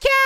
Cash!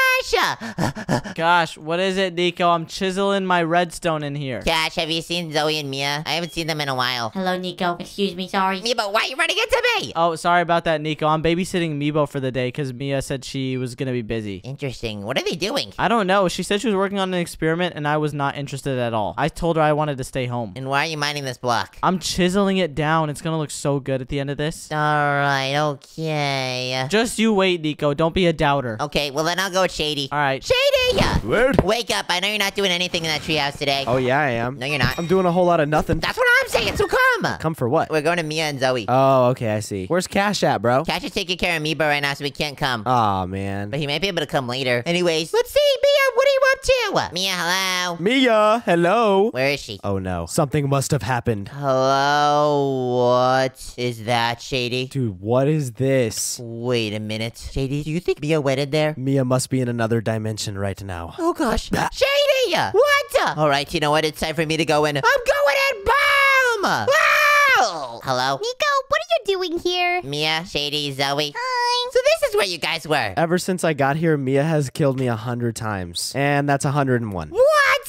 Gosh, what is it, Nico? I'm chiseling my redstone in here. Cash, have you seen Zoe and Mia? I haven't seen them in a while. Hello, Nico. Excuse me, sorry. Mia, but why are you running into me? Oh, sorry about that, Nico. I'm babysitting Meebo for the day because Mia said she was gonna be busy. Interesting. What are they doing? I don't know. She said she was working on an experiment and I was not interested at all. I told her I wanted to stay home. And why are you mining this block? I'm chiseling it down. It's gonna look so good at the end of this. Alright, okay. Just you wait, Nico. Don't be a doubter. Okay, well then I'll go with Shady. All right. Shady! Word? Wake up. I know you're not doing anything in that treehouse today. Oh, yeah, I am. No, you're not. I'm doing a whole lot of nothing. That's what I'm saying. So come. Come for what? We're going to Mia and Zoe. Oh, okay, I see. Where's Cash at, bro? Cash is taking care of Meebo right now, so we can't come. Oh, man. But he might be able to come later. Anyways, let's see, Mia, what are you up to? Mia, hello? Mia, hello. Where is she? Oh, no. Something must have happened. Hello? What is that, Shady? Dude, what is this? Wait a minute. Shady, do you think Mia wedded there? Mia must be in another dimension right now. Oh gosh. Shady! What? Alright, you know what? It's time for me to go in. I'm going in! Boom! Wow! Hello? Nico, what are you doing here? Mia, Shady, Zoe. Hi. So this is where you guys were. Ever since I got here, Mia has killed me a hundred times. And that's a hundred and one. What?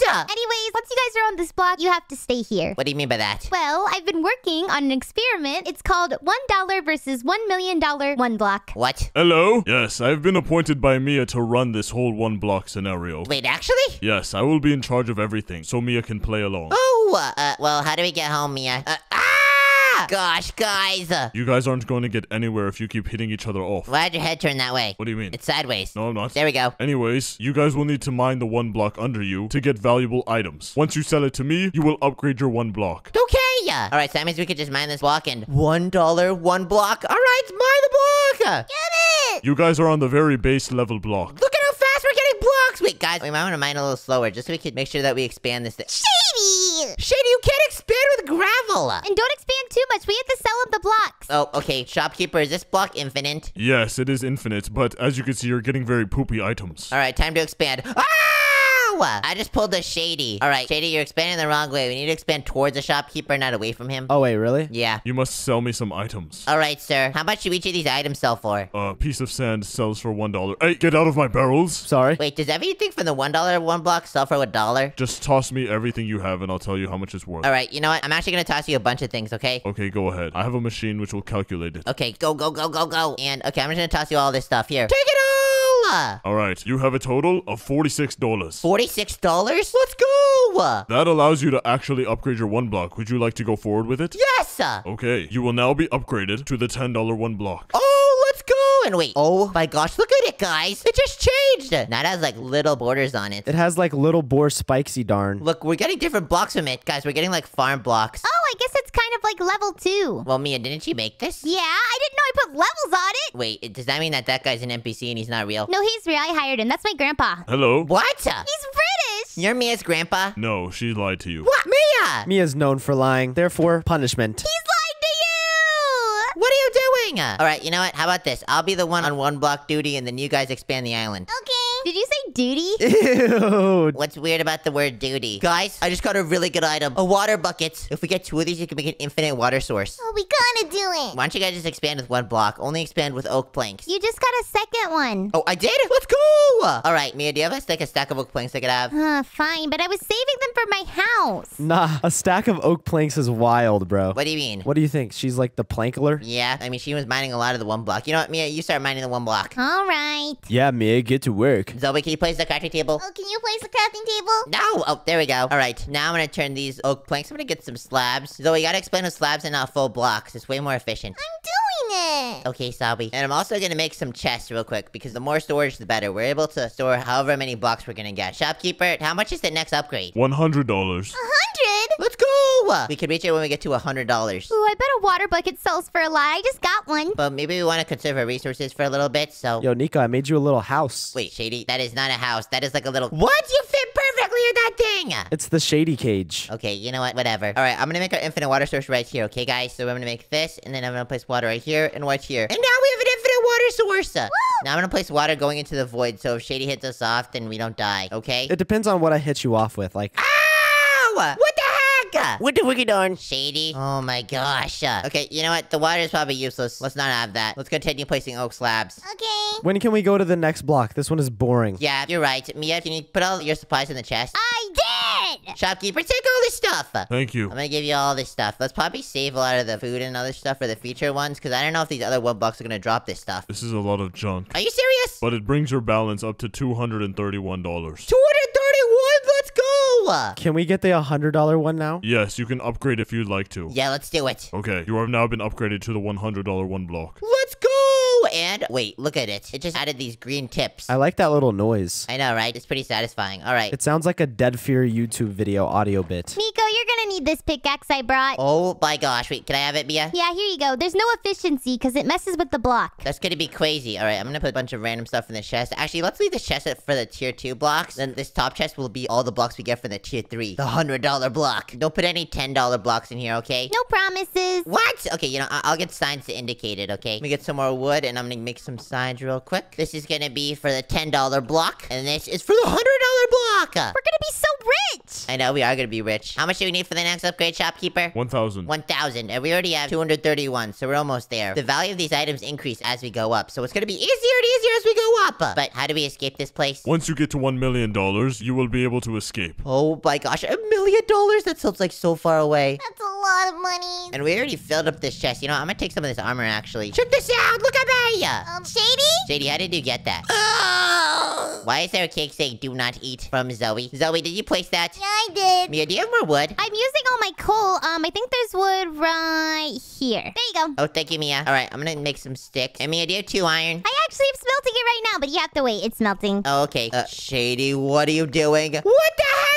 Anyways, once you guys are on this block, you have to stay here. What do you mean by that? Well, I've been working on an experiment. It's called $1 versus $1 million one block. What? Hello? Yes, I've been appointed by Mia to run this whole one block scenario. Wait, actually? Yes, I will be in charge of everything, so Mia can play along. Oh, uh, well, how do we get home, Mia? Uh, ah! Gosh, guys. You guys aren't going to get anywhere if you keep hitting each other off. why'd your head turn that way? What do you mean? It's sideways. No, I'm not. There we go. Anyways, you guys will need to mine the one block under you to get valuable items. Once you sell it to me, you will upgrade your one block. Okay. Yeah. All right, so that means we could just mine this block and one dollar, one block. All right, mine the block. Get it! You guys are on the very base level block. Look at how fast we're getting blocks. Wait, guys, we might want to mine a little slower just so we can make sure that we expand this thing. Shady! Shady, you can't expand with gravel. And don't expand too much. We have to sell them the blocks. Oh, okay. Shopkeeper, is this block infinite? Yes, it is infinite, but as you can see, you're getting very poopy items. All right, time to expand. Ah! Ow! I just pulled the Shady. All right, Shady, you're expanding the wrong way. We need to expand towards the shopkeeper, not away from him. Oh, wait, really? Yeah. You must sell me some items. All right, sir. How much do each of these items sell for? A piece of sand sells for one dollar. Hey, get out of my barrels! Sorry. Wait, does everything from the $1 one block sell for a dollar? Just toss me everything you have and I'll tell you how much it's worth. All right, you know what? I'm actually going to toss you a bunch of things, okay? Okay, go ahead. I have a machine which will calculate it. Okay, go, go, go, go, go. And, okay, I'm just going to toss you all this stuff here. Take it all! Alright, you have a total of $46. $46? Let's go! That allows you to actually upgrade your one block. Would you like to go forward with it? Yes! Okay, you will now be upgraded to the $10 one block. Oh, let's go! And wait, oh my gosh, look at it, guys. It just changed. Now it has like little borders on it. It has like little boar spikesy darn. Look, we're getting different blocks from it. Guys, we're getting like farm blocks. Oh, I guess it's kind of like level two. Well, Mia, didn't you make this? Yeah, I didn't know I put levels on it. Wait, does that mean that that guy's an NPC and he's not real? No, he's real. I hired him. That's my grandpa. Hello? What? He's British. You're Mia's grandpa? No, she lied to you. What? Mia! Mia's known for lying, therefore punishment. He's lying to you. What are you doing? All right, you know what? How about this? I'll be the one on one block duty and then you guys expand the island. Okay. Did you say duty? Ew. What's weird about the word duty? Guys, I just got a really good item. A water bucket. If we get two of these, you can make an infinite water source. Oh, we gotta do it. Why don't you guys just expand with one block? Only expand with oak planks. You just got a second one. Oh, I did? Let's go! All right, Mia, do you have a, like, a stack of oak planks I could have? Uh, fine, but I was saving them for my house. Nah, a stack of oak planks is wild, bro. What do you mean? What do you think? She's like the plankler? Yeah, I mean, she was mining a lot of the one block. You know what, Mia? You start mining the one block. All right. Yeah, Mia, get to work. Zoe, can you place the crafting table? Oh, can you place the crafting table? No! Oh, there we go. All right, now I'm gonna turn these oak planks. I'm gonna get some slabs. Zoe, you gotta explain with slabs and not full blocks. It's way more efficient. I'm doing it. Okay, Sabi. And I'm also gonna make some chests real quick because the more storage, the better. We're able to store however many blocks we're gonna get. Shopkeeper, how much is the next upgrade? $100. A hundred? Let's go! We can reach it when we get to a hundred dollars. Ooh, I bet a water bucket sells for a lot. I just got one. But maybe we want to conserve our resources for a little bit, so... Yo, Nico, I made you a little house. Wait, Shady, that is not a house. That is like a little... What? You fit perfectly in that thing! It's the shady cage. Okay, you know what? Whatever. All right, I'm gonna make our infinite water source right here, okay, guys? So I'm gonna make this, and then I'm gonna place water right here and right here. And now we have an infinite water source! Now I'm gonna place water going into the void, so if Shady hits us off, then we don't die, okay? It depends on what I hit you off with. Like, Ow! What the heck? heck? What the fuck you doing? Shady. Oh my gosh. Uh, okay, you know what? The water is probably useless. Let's not have that. Let's continue placing oak slabs. Okay. When can we go to the next block? This one is boring. Yeah, you're right. Mia, can you put all your supplies in the chest? I did! Shopkeeper, take all this stuff. Thank you. I'm gonna give you all this stuff. Let's probably save a lot of the food and other stuff for the future ones, because I don't know if these other one blocks are gonna drop this stuff. This is a lot of junk. Are you serious? But it brings your balance up to $231. 231, let's go! Can we get the $100 one now? Yes, you can upgrade if you'd like to. Yeah, let's do it. Okay, you have now been upgraded to the $100 one block. Let's go! And wait, look at it. It just added these green tips. I like that little noise. I know, right? It's pretty satisfying. All right. It sounds like a Dead Fear YouTube video audio bit. Nico, you're gonna need this pickaxe I brought. Oh my gosh. Wait, can I have it, Mia? Yeah, here you go. There's no efficiency because it messes with the block. That's gonna be crazy. All right, I'm gonna put a bunch of random stuff in the chest. Actually, let's leave the chest for the tier two blocks. Then this top chest will be all the blocks we get from the tier three, the hundred dollar block. Don't put any ten dollar blocks in here, okay? No promises. What? Okay, you know, I- I'll get signs to indicate it, okay? Let me get some more wood, and I'm gonna make some signs real quick. This is gonna be for the $10 block, and this is for the $100 block! We're gonna be so rich. I know, we are gonna be rich. How much do we need for the next upgrade, shopkeeper? 1000 1,000, and we already have 231, so we're almost there. The value of these items increase as we go up, so it's gonna be easier and easier as we go up. But how do we escape this place? Once you get to $1 million, you will be able to escape. Oh my gosh, a million dollars? That sounds like so far away. That's a lot of money. And we already filled up this chest. You know, I'm gonna take some of this armor actually. Check this out! Look at me! Um, Shady? Shady, how did you get that? Why is there a cake saying do not eat from Zoe? Zoe, did you place that? Yeah, I did. Mia, do you have more wood? I'm using all my coal. Um, I think there's wood right here. There you go. Oh, thank you, Mia. All right, I'm gonna make some sticks. And Mia, do you have two iron? I actually am smelting it right now, but you have to wait. It's melting. Oh, okay. Uh, Shady, what are you doing? What the heck?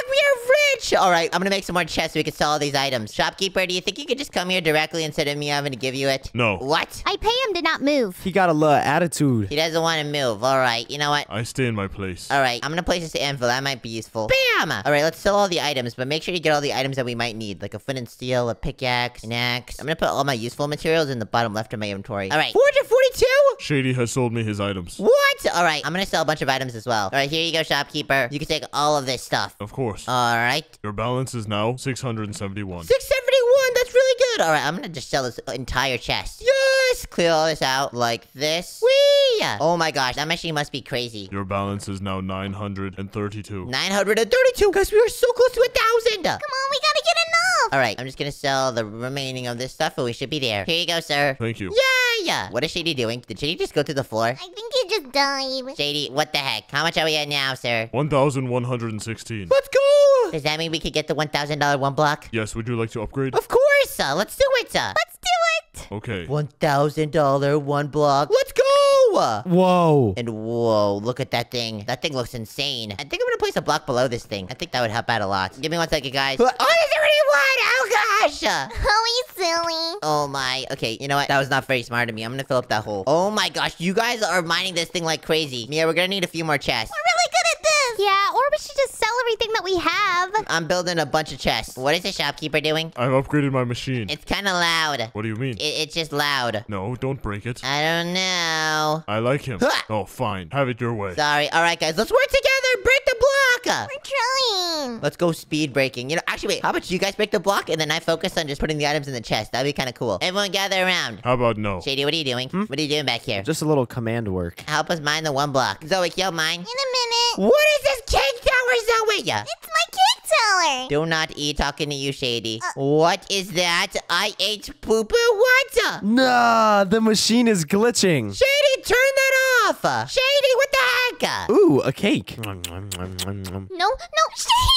We rich! All right, I'm gonna make some more chests so we can sell all these items. Shopkeeper, do you think you could just come here directly instead of me having to give you it? No. What? I pay him to not move. He got a little attitude. He doesn't want to move. All right, you know what? I stay in my place. All right, I'm gonna place this anvil. That might be useful. Bam! All right, let's sell all the items, but make sure you get all the items that we might need, like a flint and steel, a pickaxe, an axe. I'm gonna put all my useful materials in the bottom left of my inventory. All right, 442. Shady has sold me his items. What? All right, I'm gonna sell a bunch of items as well. All right, here you go, shopkeeper. You can take all of this stuff. Of course. All right, Your balance is now 671. 671. That's really good. All right, I'm gonna just sell this entire chest. Yes, clear all this out like this. Whee! Oh my gosh, that machine must be crazy. Your balance is now 932. 932. Guys, we are so close to a thousand. Come on, we gotta get enough. All right, I'm just gonna sell the remaining of this stuff, and we should be there. Here you go, sir. Thank you. Yay! What is Shady doing? Did Shady just go through the floor? I think he just died. Shady, what the heck? How much are we at now, sir? 1116. Let's go! Does that mean we could get the $1,000 one block? Yes, would you like to upgrade? Of course! Uh, let's do it! Uh. Let's do it. Okay. $1,000 one block. Let's go! Whoa. And whoa, look at that thing. That thing looks insane. I think I'm gonna place a block below this thing. I think that would help out a lot. Give me one second, guys. Oh, there's already one! Oh, gosh! Oh, he's silly. Oh my. Okay, you know what? That was not very smart of me. I'm gonna fill up that hole. Oh my gosh, you guys are mining this thing like crazy. Mia, we're gonna need a few more chests. We're really good at this. Yeah, or we should just sell everything that we have. I'm building a bunch of chests. What is the shopkeeper doing? I've upgraded my machine. It's kind of loud. What do you mean? It, it's just loud. No, don't break it. I don't know. I like him. Ha! Oh, fine. Have it your way. Sorry. All right, guys, let's work together. Break the block. We're trying. Let's go speed breaking. You know, actually, wait. How about you guys break the block and then I focus on just putting the items in the chest? That'd be kind of cool. Everyone gather around. How about no? Shady, what are you doing? Hmm? What are you doing back here? Just a little command work. Help us mine the one block. Zoe, can you help mine? In a minute. What is this cake tower, Zoe? It's my cake tower. Do not eat talking to you, Shady. Uh. what is that? I ate poo poo? What? Nah, the machine is glitching. Shady, turn that off! Shady, what the heck? Ooh, a cake. No, no, Shady.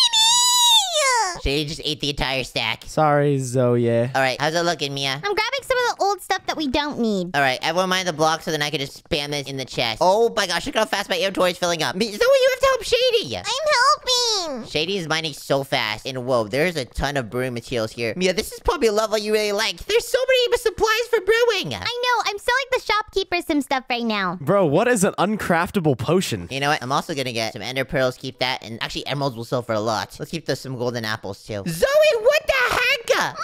Shady just ate the entire stack. Sorry, Zoe. Alright, how's it looking, Mia? I'm grabbing some of the old stuff that we don't need. Alright, everyone mind the block so then I can just spam this in the chest. Oh my gosh, look how fast my inventory is filling up. Me- Zoe, you have to help Shady! I'm helping. Shady is mining so fast, and whoa, there's a ton of brewing materials here. Mia, this is probably a level you really like. There's so many supplies for brewing! I know. I'm selling the shopkeeper some stuff right now. Bro, what is an uncraftable potion? You know what? I'm also gonna get some ender pearls, keep that, and actually emeralds will sell for a lot. Let's keep the, some golden apples too. Zoe, what the heck?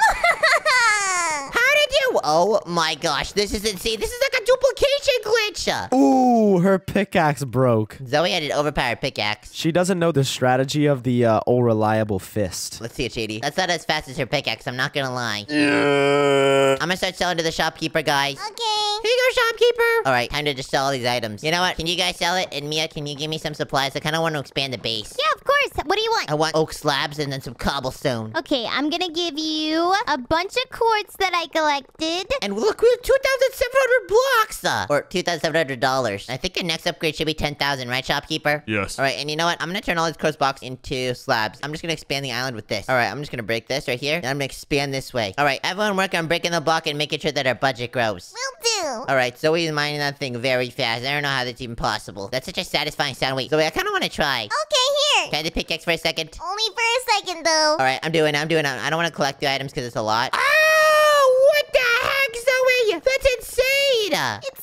How did you? Oh my gosh, this is insane. This is like a duplication glitch. glitch. Uh, Ooh, her pickaxe broke. Zoe had an overpowered pickaxe. She doesn't know the strategy of the uh, all reliable fist. Let's see it, Shady. That's not as fast as her pickaxe, I'm not gonna lie. Yeah. I'm gonna start selling to the shopkeeper, guys. Okay. Here you go, shopkeeper. All right, time to just sell all these items. You know what? Can you guys sell it? And Mia, can you give me some supplies? I kind of want to expand the base. Yeah, of course. What do you want? I want oak slabs and then some cobblestone. Okay, I'm gonna give you a bunch of quartz that I collected. And look, we have 2,700 blocks! Or $2,700. I think our next upgrade should be 10,000, right, shopkeeper? Yes. All right, and you know what? I'm gonna turn all these quartz blocks into slabs. I'm just gonna expand the island with this. All right, I'm just gonna break this right here. And I'm gonna expand this way. All right, everyone work on breaking the block and making sure that our budget grows. Will do. All right, Zoe's mining that thing very fast. I don't know how that's even possible. That's such a satisfying sound. Wait, Zoe, I kind of want to try. Okay, here. Can I have the pickaxe for a second? Only for a second, though. All right, I'm doing it. I'm doing it. I don't want to collect the items because it's a lot. Ah! Oh, what the heck, Zoe? That's insane. It's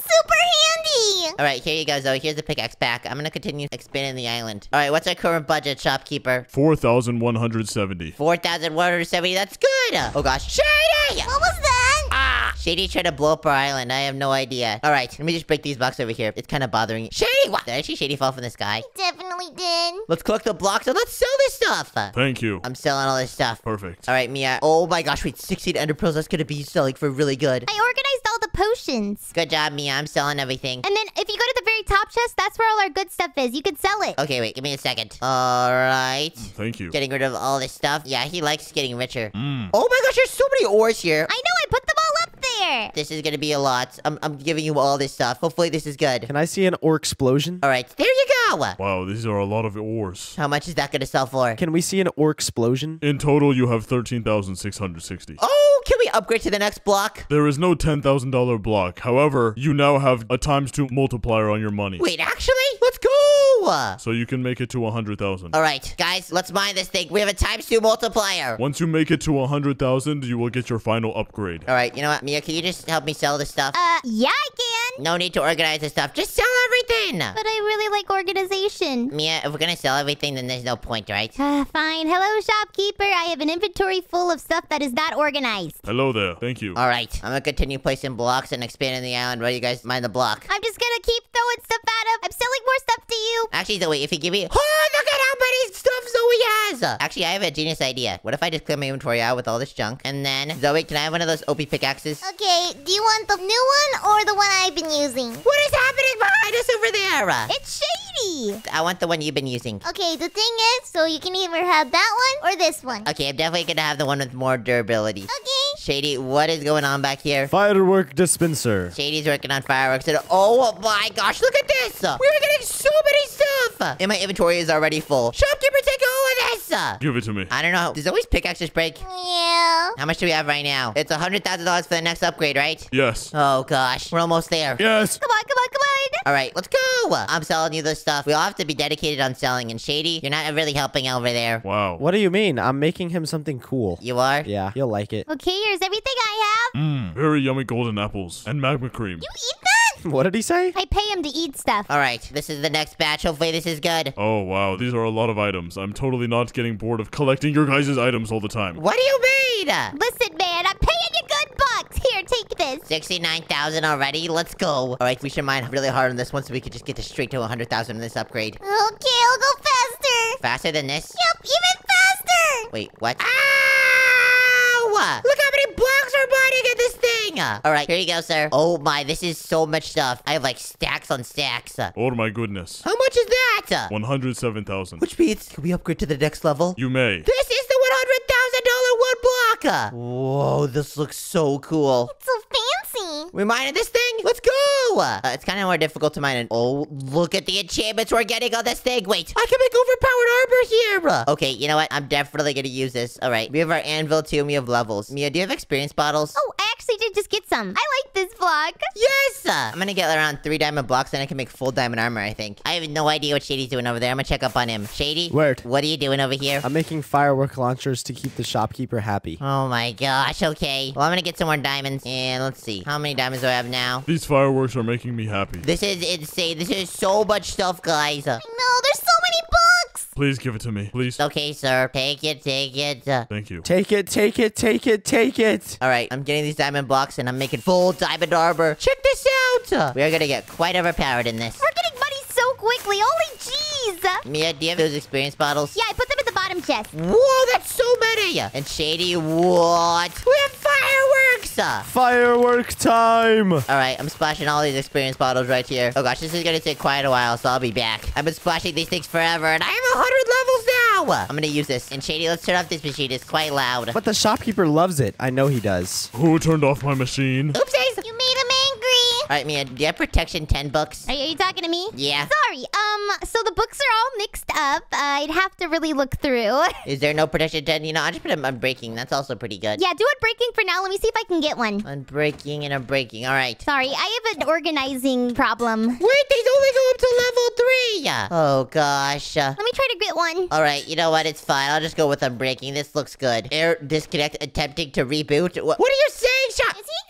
super handy. All right, here you go, Zoe. Here's the pickaxe back. I'm gonna continue expanding the island. All right, what's our current budget, shopkeeper? 4,170. 4,170. That's good. Oh gosh, Shady! What was that? Ah, Shady tried to blow up our island. I have no idea. All right, let me just break these blocks over here. It's kind of bothering you. Shady, what? Did I see Shady fall from the sky? Definitely did. Let's collect the blocks and let's sell this stuff. Thank you. I'm selling all this stuff. Perfect. All right, Mia. Oh my gosh, wait, 16 ender pearls. That's gonna be selling for really good. I organized all the potions. Good job, Mia. I'm selling everything. And then if you go to the very top chest, that's where all our good stuff is. You can sell it. Okay, wait, give me a second. All right. Thank you. Getting rid of all this stuff. Yeah, he likes getting richer. Mm. Oh my gosh, there's so many ores here. I know, I put them all up there. This is gonna be a lot. I'm, I'm giving you all this stuff. Hopefully this is good. Can I see an ore explosion? All right, there you go. Wow, these are a lot of ores. How much is that gonna sell for? Can we see an ore explosion? In total, you have 13,660. Oh, can we upgrade to the next block? There is no $10,000 block. However, you now have a times two multiplier on your money. Wait, actually? Let's go. So you can make it to 100,000. All right, guys, let's mine this thing. We have a times two multiplier. Once you make it to 100,000, you will get your final upgrade. All right, you know what, Mia? Can you just help me sell this stuff? Uh, yeah, I can. no need to organize this stuff. Just sell everything. But I really like organization. Mia, if we're gonna sell everything, then there's no point, right? Uh, fine. Hello, shopkeeper. I have an inventory full of stuff that is not organized. Hello there. Thank you. All right, I'm gonna continue placing blocks and expanding the island while you guys mine the block. I'm just gonna keep throwing stuff at him. I'm selling more stuff to you. Actually, Zoe, if you give me... Oh, look at how many stuff Zoe has! Actually, I have a genius idea. What if I just clear my inventory out with all this junk? And then, Zoe, can I have one of those OP pickaxes? Okay, do you want the new one or the one I've been using? What is happening behind us over there? It's shady. I want the one you've been using. Okay, the thing is, so you can either have that one or this one. Okay, I'm definitely gonna have the one with more durability. Okay. Shady, what is going on back here? Firework dispenser. Shady's working on fireworks and oh my gosh, look at this! We are getting so many stuff! And my inventory is already full. Shopkeeper, take all of this! Give it to me. I don't know. Does always pickaxes just break? Yeah. How much do we have right now? It's $100,000 for the next upgrade, right? Yes. Oh gosh, we're almost there. Yes. Come on, come on, come on. All right, let's go. I'm selling you this stuff. We all have to be dedicated on selling. And Shady, you're not really helping over there. Whoa. What do you mean? I'm making him something cool. You are? Yeah, he'll like it. Okay, here's everything I have. Mmm. Very yummy golden apples and magma cream. You eat that? What did he say? I pay him to eat stuff. All right, this is the next batch. Hopefully this is good. Oh wow, these are a lot of items. I'm totally not getting bored of collecting your guys' items all the time. What do you mean? Listen, man, I'm Here, take this. 69,000 already? Let's go. All right, we should mine really hard on this one so we could just get this straight to 100,000 in this upgrade. Okay, I'll go faster. Faster than this? Yep, even faster. Wait, what? Ow! Look how many blocks are mining in this thing! All right, here you go, sir. Oh my, this is so much stuff. I have like stacks on stacks. Oh my goodness. How much is that? 107,000. Which means, can we upgrade to the next level? You may. This is the $100,000 wood block! Whoa, this looks so cool. So fancy. We mining this thing? Let's go! Uh, it's kind of more difficult to mine it. Oh, look at the enchantments we're getting on this thing. Wait, I can make overpowered armor here. Okay, you know what? I'm definitely gonna use this. All right, we have our anvil too, we have levels. Mia, do you have experience bottles? Oh, I actually did just get some. I like block. Yes! Uh, I'm gonna get around three diamond blocks, and I can make full diamond armor, I think. I have no idea what Shady's doing over there. I'm gonna check up on him. Shady? Word. What are you doing over here? I'm making firework launchers to keep the shopkeeper happy. Oh my gosh, okay. Well, I'm gonna get some more diamonds, and let's see. How many diamonds do I have now? These fireworks are making me happy. This is insane. This is so much stuff, guys. No, there's so many books. Please give it to me. Please. Okay, sir. Take it, take it. Uh, Thank you. Take it, take it, take it, take it. All right, I'm getting these diamond blocks and I'm making full diamond armor. Check this out. We are gonna get quite overpowered in this. We're getting money so quickly. Holy jeez. Mia, do you have those experience bottles? Yeah, I put them in the bottom chest. Whoa, that's so many! And Shady, what? We have! Firework time. all right, I'm splashing all these experience bottles right here. Oh gosh, this is gonna take quite a while, so I'll be back. I've been splashing these things forever, and I have a hundred levels now. I'm gonna use this. And Shady, let's turn off this machine. It's quite loud. But the shopkeeper loves it. I know he does. Who turned off my machine? Oopsies! You made him angry. All right, Mia, do you have protection 10 books? Are you, are you talking to me? Yeah. Sorry. Um. So the books are all mixed up. Uh, I'd have to really look through. Is there no protection 10? You know, I just put them unbreaking. That's also pretty good. yeah, do unbreaking for now. Let me see if I can get one. Unbreaking and unbreaking. All right. Sorry, I have an organizing problem. Wait, these only go up to level 3! Oh gosh. Uh, Let me try to get one. all right, you know what? It's fine. I'll just go with unbreaking. This looks good. Air disconnect attempting to reboot. What, what are you saying?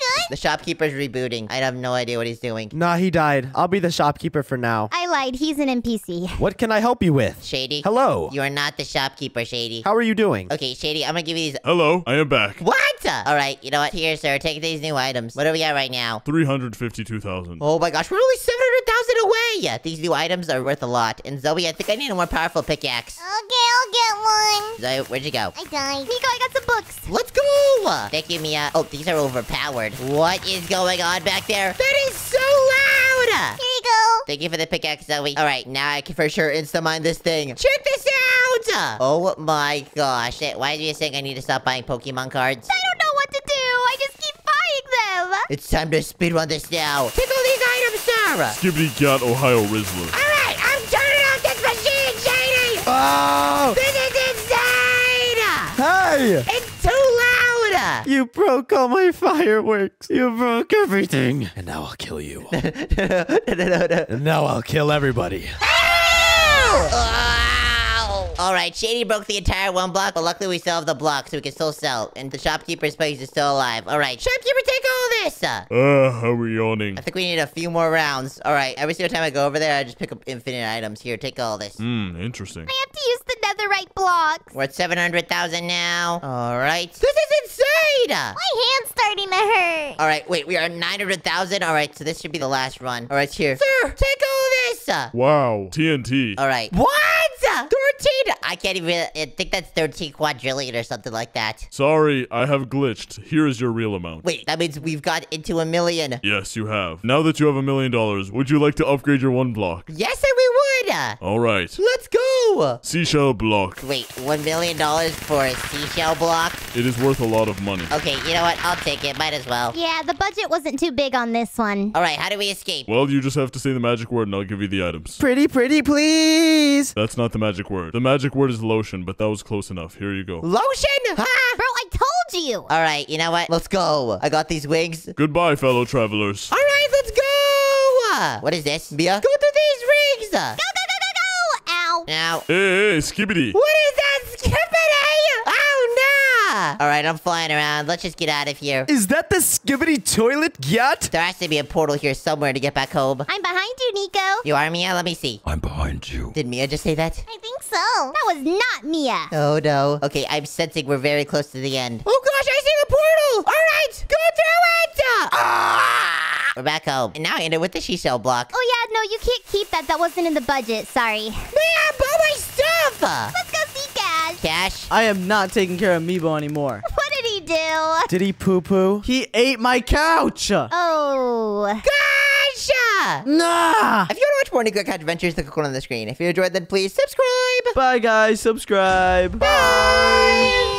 Is he good? The shopkeeper's rebooting. I have no idea what he's doing. Nah, he died. I'll be the shopkeeper for now. I lied. He's an NPC. What can I help you with? Shady. Hello. You are not the shopkeeper, Shady. How are you doing? Okay, Shady, I'm gonna give you these. Hello, I am back. What? All right, you know what? Here, sir, take these new items. What do we got right now? 352,000. Oh my gosh, we're only 700,000 away! Yeah, these new items are worth a lot. And Zoe, I think I need a more powerful pickaxe. Okay, I'll get one. Zoe, where'd you go? I died. Nico, I got some books. Let's go! Thank you, Mia. Oh, these are overpowered. What is going on back there? That is so loud! Here you go. Thank you for the pickaxe, Zoe. All right, now I can for sure insta-mine this thing. Check this out! Oh my gosh. Why are you saying I need to stop buying Pokemon cards? I don't know what to do. I just keep buying them. It's time to speedrun this now. Take all these items, Sarah! Skibidi gat Ohio Rizzler. Alright, I'm turning off this machine, Shady! Oh! This is insane! Hey! It's You broke all my fireworks. You broke everything. And now I'll kill you. no, no, no, and now I'll kill everybody. Ow! Alright, Shady broke the entire one block, but luckily we still have the block, so we can still sell. And the shopkeeper's place is still alive. Alright, shopkeeper, take all this! Uh, how are we yawning? I think we need a few more rounds. Alright, every single time I go over there, I just pick up infinite items. Here, take all this. Hmm, interesting. I have to use the netherite blocks. We're at 700,000 now. Alright. This is insane! My hand's starting to hurt. Alright, wait, we are 900,000? Alright, so this should be the last run. Alright, here. Sir, take all this! Wow, TNT. Alright. What? 13? I can't even, I think that's 13 quadrillion or something like that. Sorry, I have glitched. Here is your real amount. Wait, that means we've got into a million. Yes, you have. Now that you have a million dollars, would you like to upgrade your one block? Yes, sir, we would! All right. Let's go! Seashell block. Wait, $1 million for a seashell block? It is worth a lot of money. Okay, you know what? I'll take it. Might as well. Yeah, the budget wasn't too big on this one. Alright, how do we escape? Well, you just have to say the magic word and I'll give you the items. Pretty, pretty, please. That's not the magic word. The magic word is lotion, but that was close enough. Here you go. Lotion? Ha! Bro, I told you. Alright, you know what? Let's go. I got these wings. Goodbye, fellow travelers. Alright, let's go! What is this? Mia? Go through these rings! Go, go, go, go, go. Ow. Now, Hey, hey, hey, skibidi. what is that? Skippity! No! Alright, I'm flying around. Let's just get out of here. Is that the Skibidi toilet yet? There has to be a portal here somewhere to get back home. I'm behind you, Nico. You are Mia? Let me see. I'm behind you. Did Mia just say that? I think so. That was not Mia. Oh no. Okay, I'm sensing we're very close to the end. Oh gosh, I see the portal! Alright, go through it! Ah! We're back home. And now I end it with the she-shell block. Oh yeah, no, you can't keep that. That wasn't in the budget. Sorry. Mia, buy my stuff! Let's go see Cash. Cash? I am not taking care of Meebo anymore. What did he do? Did he poo poo? He ate my couch. Oh. Gosh! Nah. If you want to watch more Nico Cat Adventures, click on the screen. If you enjoyed, then please subscribe! Bye, guys. Subscribe. Bye!